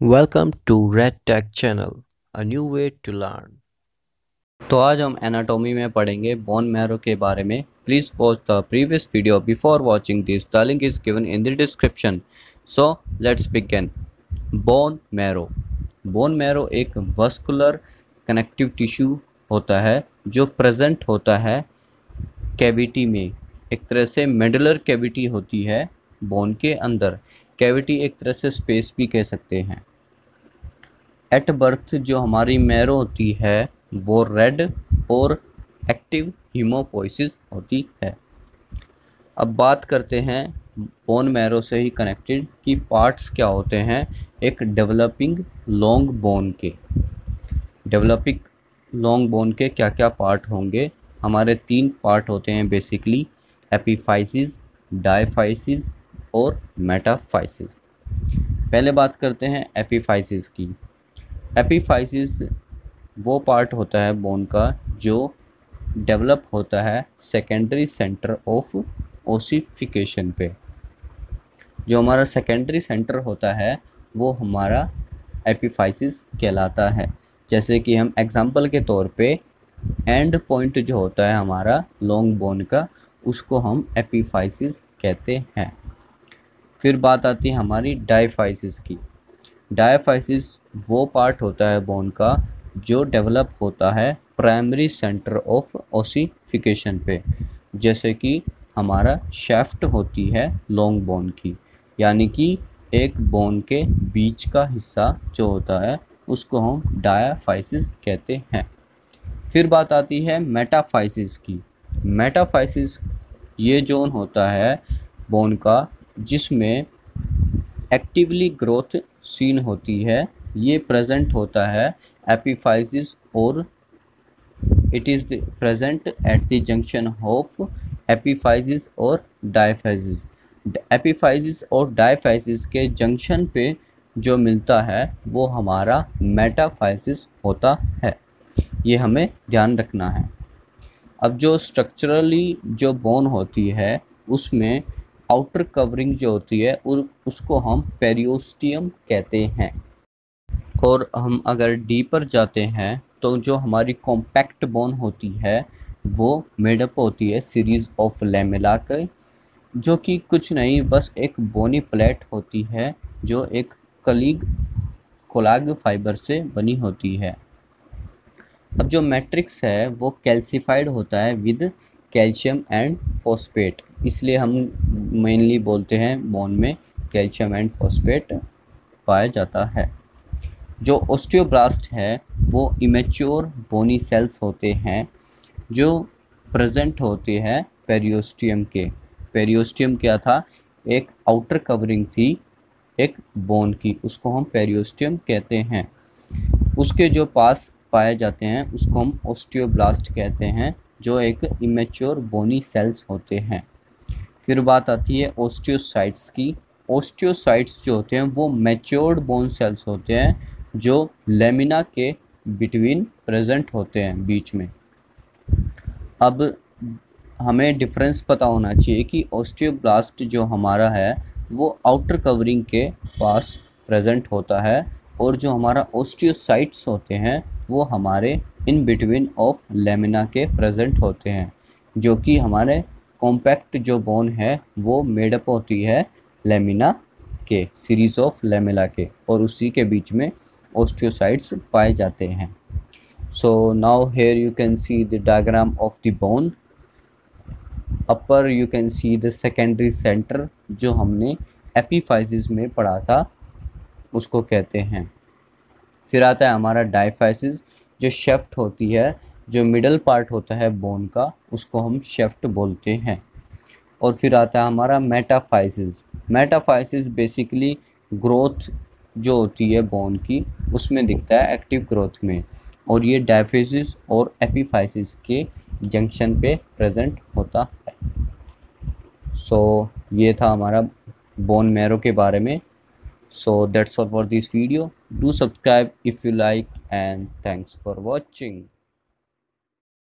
Welcome to red Tech Channel, a new way to learn. तो आज हम anatomy में पढ़ेंगे बोन मैरो के बारे में। Please watch the previous video before watching this the link is given in the description so let's begin bone marrow bone marrow एक vascular connective tissue होता है जो प्रेजेंट होता है कैविटी में। एक तरह से मेडुलर कैविटी होती है बोन के अंदर। कैविटी एक तरह से स्पेस भी कह सकते हैं। एट बर्थ जो हमारी मैरो होती है, वो रेड और एक्टिव हीमोपोइसिस होती है। अब बात करते हैं बोन मैरो से ही कनेक्टेड कि पार्ट्स क्या होते हैं एक डेवलपिंग लॉन्ग बोन के। डेवलपिंग लॉन्ग बोन के क्या क्या पार्ट होंगे? हमारे तीन पार्ट होते हैं बेसिकली एपीफाइसिस, डायफाइसिस और मेटाफाइसिस पहले बात करते हैं एपीफाइसिस की। एपीफाइसिस वो पार्ट होता है बोन का जो डेवलप होता है सेकेंडरी सेंटर ऑफ़ ओसिफिकेशन पे। जो हमारा सेकेंडरी सेंटर होता है, वो हमारा एपीफाइसिस कहलाता है। जैसे कि हम एग्जांपल के तौर पे एंड पॉइंट जो होता है हमारा लॉन्ग बोन का, उसको हम एपीफाइसिस कहते हैं। फिर बात आती है हमारी डायफाइसिस की। डायफाइसिस वो पार्ट होता है बोन का जो डेवलप होता है प्राइमरी सेंटर ऑफ़ ओसिफिकेशन पे। जैसे कि हमारा शेफ्ट होती है लॉन्ग बोन की, यानी कि एक बोन के बीच का हिस्सा जो होता है, उसको हम डायाफाइसिस कहते हैं। फिर बात आती है मेटाफाइसिस की। मेटाफाइसिस ये जोन होता है बोन का जिसमें एक्टिवली ग्रोथ सीन होती है, ये प्रेजेंट होता है एपीफाइसिस और it is present at the junction of epiphysis और डायफाइसिस एपीफाइसिस और डायफाइसिस के जंक्शन पे जो मिलता है, वो हमारा मेटाफाइसिस होता है। ये हमें ध्यान रखना है। अब जो स्ट्रक्चरली जो बोन होती है, उसमें आउटर कवरिंग जो होती है उसको हम पेरियोस्टियम कहते हैं। और हम अगर डीपर जाते हैं तो जो हमारी कॉम्पैक्ट बोन होती है, वो मेडअप होती है सीरीज़ ऑफ़ लेमिला के, जो कि कुछ नहीं, बस एक बोनी प्लेट होती है, जो एक कलीग कोलाग फाइबर से बनी होती है। अब जो मैट्रिक्स है, वो कैल्सीफाइड होता है विद कैल्शियम एंड फॉस्फेट इसलिए हम मेनली बोलते हैं बोन में कैल्शियम एंड फॉस्फेट पाया जाता है। जो ओस्टियोब्लास्ट है, वो इमेच्योर बोनी सेल्स होते हैं, जो प्रेजेंट होते हैं पेरियोस्टियम के। पेरियोस्टियम क्या था? एक आउटर कवरिंग थी, एक बोन की, उसको हम पेरियोस्टियम कहते हैं। उसके जो पास पाए जाते हैं, उसको हम ओस्टियोब्लास्ट कहते हैं, जो एक इमेच्योर बोनी सेल्स होते हैं। फिर बात आती है ओस्टियोसाइट्स की। ओस्टियोसाइट्स जो होते हैं, वो मैच्योर्ड बोन सेल्स होते हैं, जो लेमिना के बिटवीन प्रेजेंट होते हैं बीच में। अब हमें डिफरेंस पता होना चाहिए कि ओस्टियोब्लास्ट जो हमारा है, वो आउटर कवरिंग के पास प्रेजेंट होता है और जो हमारा ओस्टियोसाइट्स होते हैं, वो हमारे इन बिटवीन ऑफ़ लेमिना के प्रेजेंट होते हैं, जो कि हमारे कॉम्पैक्ट जो बोन है, वो मेडअप होती है लेमिना के सीरीज़ ऑफ़ लेमिला के, और उसी के बीच में ओस्टियोसाइट्स पाए जाते हैं। So now here you can see the diagram of the bone upper you can see the secondary centre जो हमने एपीफाइसिस में पढ़ा था, उसको कहते हैं। फिर आता है हमारा डाइफाइसिस जो शेफ्ट होती है जो मिडल पार्ट होता है बोन का उसको हम शेफ्ट बोलते हैं। और फिर आता है हमारा मेटाफाइसिस मेटाफाइसिस बेसिकली ग्रोथ जो होती है बोन की उसमें दिखता है एक्टिव ग्रोथ में। और ये डायफेसिस और एपीफाइसिस के जंक्शन पे प्रेजेंट होता है। सो so, ये था हमारा बोन मैरो के बारे में। So that's all for this video do subscribe if you like and thanks for watching